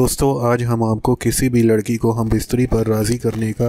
दोस्तों, आज हम आपको किसी भी लड़की को हम बिस्तरी पर राज़ी करने का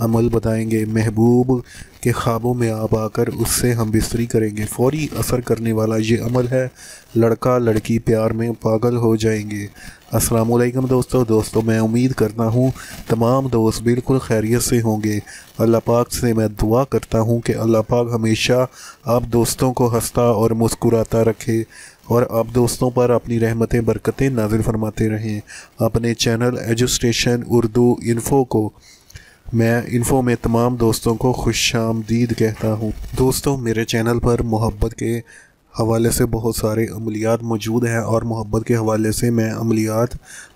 अमल बताएँगे। महबूब के ख्वाबों में आप आकर उससे हम बिस्तरी करेंगे। फौरी असर करने वाला ये अमल है, लड़का लड़की प्यार में पागल हो जाएँगे। वालेकुम दोस्तों। दोस्तों, मैं उम्मीद करता हूँ तमाम दोस्त बिल्कुल खैरियत से होंगे। अल्लाह पाक से मैं दुआ करता हूँ कि अल्लाह पाक हमेशा आप दोस्तों को हंसता और मुस्कुराता रखे। और आप दोस्तों पर अपनी रहमतें, बरकतें नाजिल फरमाते रहें। अपने चैनल एजुस्टेशन उर्दू इन्फ़ो को मैं इन्फ़ो में तमाम दोस्तों को खुश आमदीद कहता हूँ। दोस्तों, मेरे चैनल पर मोहब्बत के हवाले से बहुत सारे अमलियात मौजूद हैं और मोहब्बत के हवाले से मैं अमलियात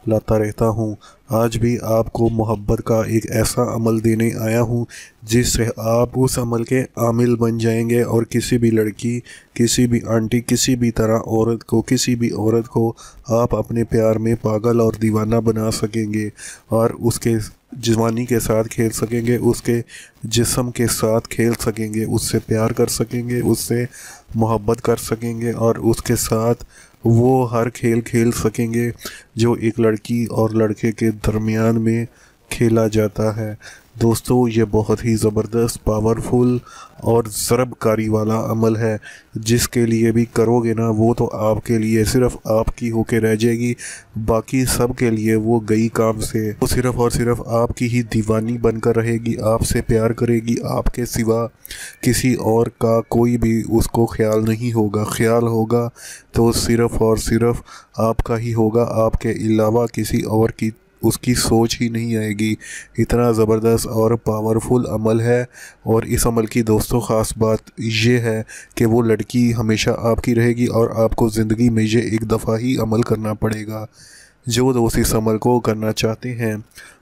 लाता रहता हूँ। आज भी आपको मोहब्बत का एक ऐसा अमल देने आया हूँ, जिससे आप उस अमल के आमिल बन जाएँगे और किसी भी लड़की, किसी भी आंटी, किसी भी तरह औरत को, किसी भी औरत को आप अपने प्यार में पागल और दीवाना बना सकेंगे और उसके जवानी के साथ खेल सकेंगे, उसके जिसम के साथ खेल सकेंगे, उससे प्यार कर सकेंगे, उससे मोहब्बत कर सकेंगे और उसके साथ वो हर खेल खेल सकेंगे जो एक लड़की और लड़के के दरमियान में खेला जाता है। दोस्तों, ये बहुत ही ज़बरदस्त पावरफुल और ज़रबकारी वाला अमल है। जिसके लिए भी करोगे ना, वो तो आपके लिए सिर्फ़ आपकी होके रह जाएगी। बाकी सब के लिए वो गई काम से। वो सिर्फ़ और सिर्फ़ आपकी ही दीवानी बनकर रहेगी, आपसे प्यार करेगी, आपके सिवा किसी और का कोई भी उसको ख्याल नहीं होगा। ख्याल होगा तो सिर्फ़ और सिर्फ़ आपका ही होगा, आपके अलावा किसी और की उसकी सोच ही नहीं आएगी। इतना ज़बरदस्त और पावरफुल अमल है। और इस अमल की दोस्तों, ख़ास बात यह है कि वो लड़की हमेशा आपकी रहेगी और आपको ज़िंदगी में ये एक दफ़ा ही अमल करना पड़ेगा। जो दोस्त इस अमल को करना चाहते हैं,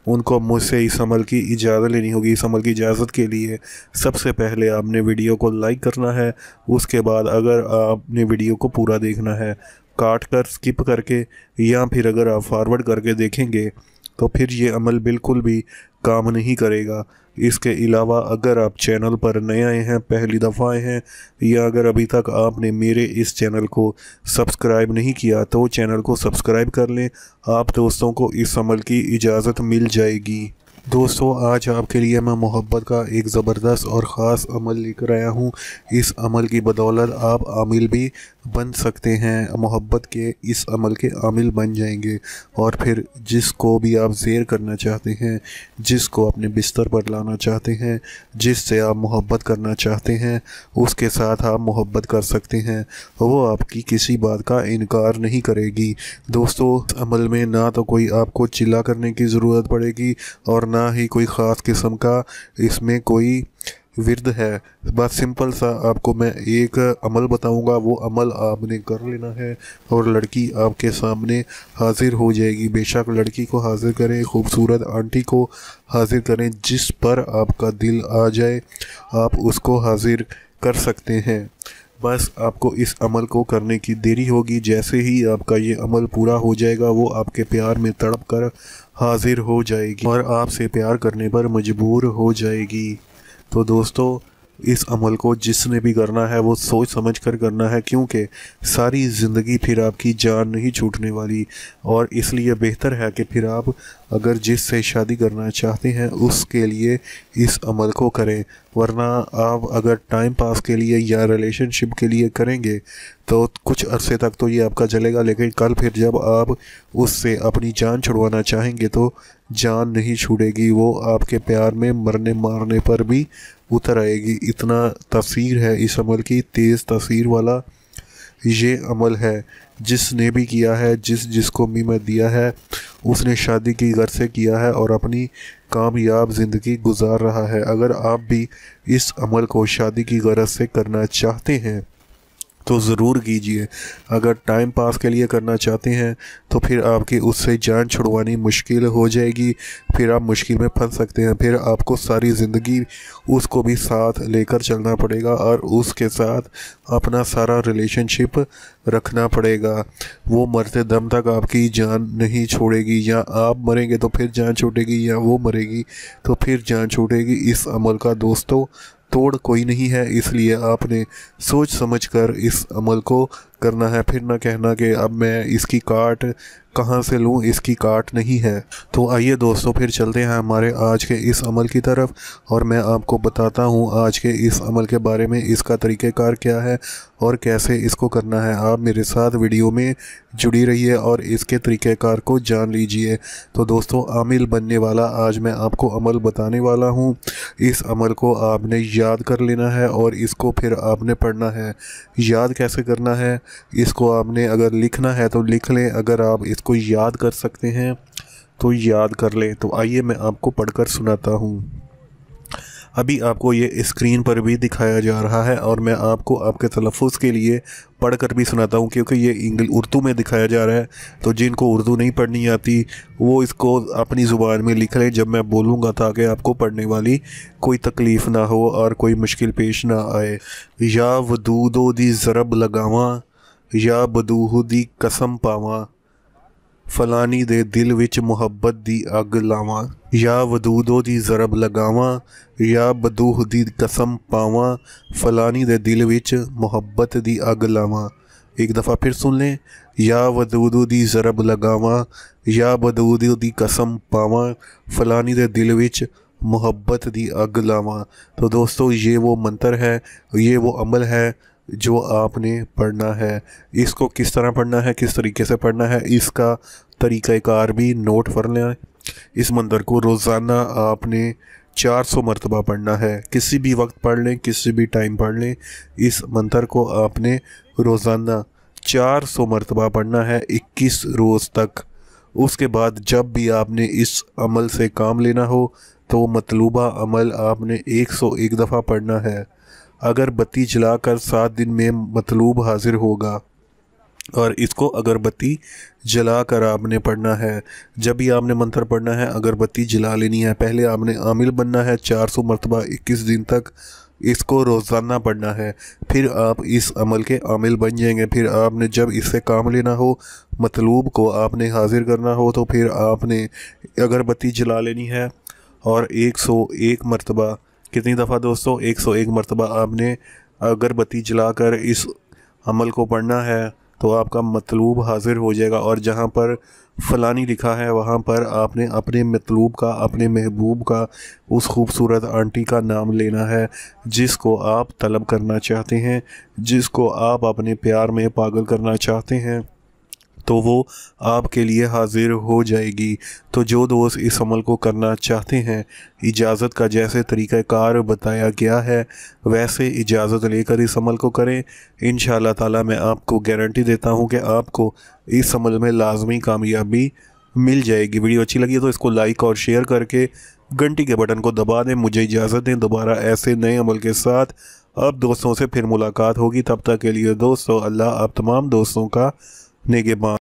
उनको मुझसे इस अमल की इजाज़त लेनी होगी। इस अमल की इजाज़त के लिए सबसे पहले आपने वीडियो को लाइक करना है। उसके बाद अगर आपने वीडियो को पूरा देखना है, काट कर स्किप करके या फिर अगर आप फॉरवर्ड करके देखेंगे तो फिर ये अमल बिल्कुल भी काम नहीं करेगा। इसके अलावा अगर आप चैनल पर नए आए हैं, पहली दफ़ा आए हैं, या अगर अभी तक आपने मेरे इस चैनल को सब्सक्राइब नहीं किया तो चैनल को सब्सक्राइब कर लें। आप दोस्तों को इस अमल की इजाज़त मिल जाएगी। दोस्तों, आज आपके लिए मैं मोहब्बत का एक ज़बरदस्त और ख़ास अमल लेकर आया हूँ। इस अमल की बदौलत आप आमिल भी बन सकते हैं, मोहब्बत के इस अमल के आमिल बन जाएँगे। और फिर जिसको भी आप जेर करना चाहते हैं, जिसको अपने बिस्तर पर लाना चाहते हैं, जिससे आप मोहब्बत करना चाहते हैं, उसके साथ आप मोहब्बत कर सकते हैं। वो आपकी किसी बात का इनकार नहीं करेगी। दोस्तों, अमल में ना तो कोई आपको चिल्ला करने की ज़रूरत पड़ेगी और ना ही कोई ख़ास किस्म का इसमें कोई विरद है। बस सिंपल सा आपको मैं एक अमल बताऊँगा। वो अमल आपने कर लेना है और लड़की आपके सामने हाजिर हो जाएगी। बेशक लड़की को हाजिर करें, खूबसूरत आंटी को हाजिर करें, जिस पर आपका दिल आ जाए, आप उसको हाजिर कर सकते हैं। बस आपको इस अमल को करने की देरी होगी। जैसे ही आपका ये अमल पूरा हो जाएगा, वो आपके प्यार में तड़प कर हाजिर हो जाएगी और आपसे प्यार करने पर मजबूर हो जाएगी। तो दोस्तों इस अमल को जिसने भी करना है, वो सोच समझ कर करना है, क्योंकि सारी ज़िंदगी फिर आपकी जान नहीं छूटने वाली। और इसलिए बेहतर है कि फिर आप अगर जिससे शादी करना चाहते हैं, उसके लिए इस अमल को करें। वरना आप अगर टाइम पास के लिए या रिलेशनशिप के लिए करेंगे तो कुछ अरसे तक तो ये आपका चलेगा, लेकिन कल फिर जब आप उससे अपनी जान छुड़वाना चाहेंगे तो जान नहीं छूटेगी। वो आपके प्यार में मरने मारने पर भी उतर आएगी। इतना तस्वीर है इस अमल की, तेज़ तस्वीर वाला ये अमल है। जिसने भी किया है, जिस जिसको मीमत दिया है, उसने शादी की, घर से किया है और अपनी कामयाब ज़िंदगी गुजार रहा है। अगर आप भी इस अमल को शादी की गरज से करना चाहते हैं तो ज़रूर कीजिए। अगर टाइम पास के लिए करना चाहते हैं तो फिर आपकी उससे जान छुड़वानी मुश्किल हो जाएगी। फिर आप मुश्किल में फंस सकते हैं। फिर आपको सारी ज़िंदगी उसको भी साथ लेकर चलना पड़ेगा और उसके साथ अपना सारा रिलेशनशिप रखना पड़ेगा। वो मरते दम तक आपकी जान नहीं छोड़ेगी। या आप मरेंगे तो फिर जान छूटेगी या वो मरेगी तो फिर जान छूटेगी। इस अमल का दोस्तों तोड़ कोई नहीं है इसलिए आपने सोच समझकर इस अमल को करना है, फिर ना कहना कि अब मैं इसकी काट कहाँ से लूँ, इसकी काट नहीं है। तो आइए दोस्तों, फिर चलते हैं हमारे आज के इस अमल की तरफ़ और मैं आपको बताता हूँ आज के इस अमल के बारे में, इसका तरीक़ेकार क्या है और कैसे इसको करना है। आप मेरे साथ वीडियो में जुड़ी रहिए और इसके तरीक़ेकार को जान लीजिए। तो दोस्तों, आमिल बनने वाला आज मैं आपको अमल बताने वाला हूँ। इस अमल को आपने याद कर लेना है और इसको फिर आपने पढ़ना है। याद कैसे करना है? इसको आपने अगर लिखना है तो लिख लें। अगर आप इसको याद कर सकते हैं तो याद कर लें। तो आइए मैं आपको पढ़कर सुनाता हूँ। अभी आपको ये स्क्रीन पर भी दिखाया जा रहा है और मैं आपको आपके तलफ़ के लिए पढ़ कर भी सुनाता हूँ, क्योंकि ये इंग्ल, उर्दू में दिखाया जा रहा है। तो जिनको उर्दू नहीं पढ़नी आती, वो इसको अपनी ज़ुबान में लिख लें। जब मैं बोलूँगा ताकि आपको पढ़ने वाली कोई तकलीफ़ ना हो और कोई मुश्किल पेश ना आए। या वदूदो दी ज़रब लगावा या बदूह दी कसम पावा ਫਲਾਨੀ ਦੇ ਦਿਲ ਵਿੱਚ ਮੁਹੱਬਤ ਦੀ ਅੱਗ ਲਾਵਾਂ ਜਾਂ ਵਦੂਦੋ ਦੀ ਜ਼ਰਬ ਲਗਾਵਾਂ ਜਾਂ ਬਦੂਹ ਦੀ ਕਸਮ ਪਾਵਾਂ ਫਲਾਨੀ ਦੇ ਦਿਲ ਵਿੱਚ ਮੁਹੱਬਤ ਦੀ ਅੱਗ ਲਾਵਾਂ ਇੱਕ ਦਫਾ ਫਿਰ ਸੁਣ ਲੈ या वदूदू दी ज़रब लगावा या बदूदू दी कसम पावा फलानी दे दिल विच मोहब्बत दी अग लावा तो दोस्तों ये वो मंत्र है ये वो अमल है जो आपने पढ़ना है, इसको किस तरह पढ़ना है, किस तरीके से पढ़ना है, इसका तरीक़ाकार भी नोट कर लें इस मंदिर को रोज़ाना आपने 400 मरतबा पढ़ना है। किसी भी वक्त पढ़ लें, किसी भी टाइम पढ़ लें, इस मंत्र को आपने रोज़ाना 400 मरतबा पढ़ना है 21 रोज़ तक। उसके बाद जब भी आपने इस अमल से काम लेना हो तो मतलूबा अमल आपने 101 दफ़ा पढ़ना है। अगरबत्ती जलाकर सात दिन में मतलूब हाजिर होगा, और इसको अगरबत्ती जला कर आपने पढ़ना है। जब भी आपने मंत्र पढ़ना है, अगरबत्ती जला लेनी है। पहले आपने आमिल बनना है, चार सौ मरतबा इक्कीस दिन तक इसको रोज़ाना पढ़ना है। फिर आप इस अमल के आमिल बन जाएँगे। फिर आपने जब इससे काम लेना हो, मतलूब को आपने हाजिर करना हो तो फिर आपने अगरबत्ती जला लेनी है, और एक सौ एक मरतबा कितनी दफ़ा दोस्तों, एक सौ एक मरतबा आपने अगरबत्ती जलाकर इस अमल को पढ़ना है तो आपका मतलूब हाजिर हो जाएगा। और जहाँ पर फ़लानी लिखा है, वहाँ पर आपने अपने मतलूब का, अपने महबूब का, उस खूबसूरत आंटी का नाम लेना है, जिसको आप तलब करना चाहते हैं, जिसको आप अपने प्यार में पागल करना चाहते हैं। तो वो आपके लिए हाजिर हो जाएगी। तो जो दोस्त इस अमल को करना चाहते हैं, इजाज़त का जैसे तरीक़ाकार बताया गया है, वैसे इजाज़त लेकर इस अमल को करें। इन ताला मैं आपको गारंटी देता हूँ कि आपको इस अमल में लाजमी कामयाबी मिल जाएगी। वीडियो अच्छी लगी तो इसको लाइक और शेयर करके घंटी के बटन को दबा दें, मुझे इजाज़त दें। दोबारा ऐसे नए अमल के साथ अब दोस्तों से फिर मुलाकात होगी। तब तक के लिए दोस्तों, अल्लाह आप तमाम दोस्तों का nigga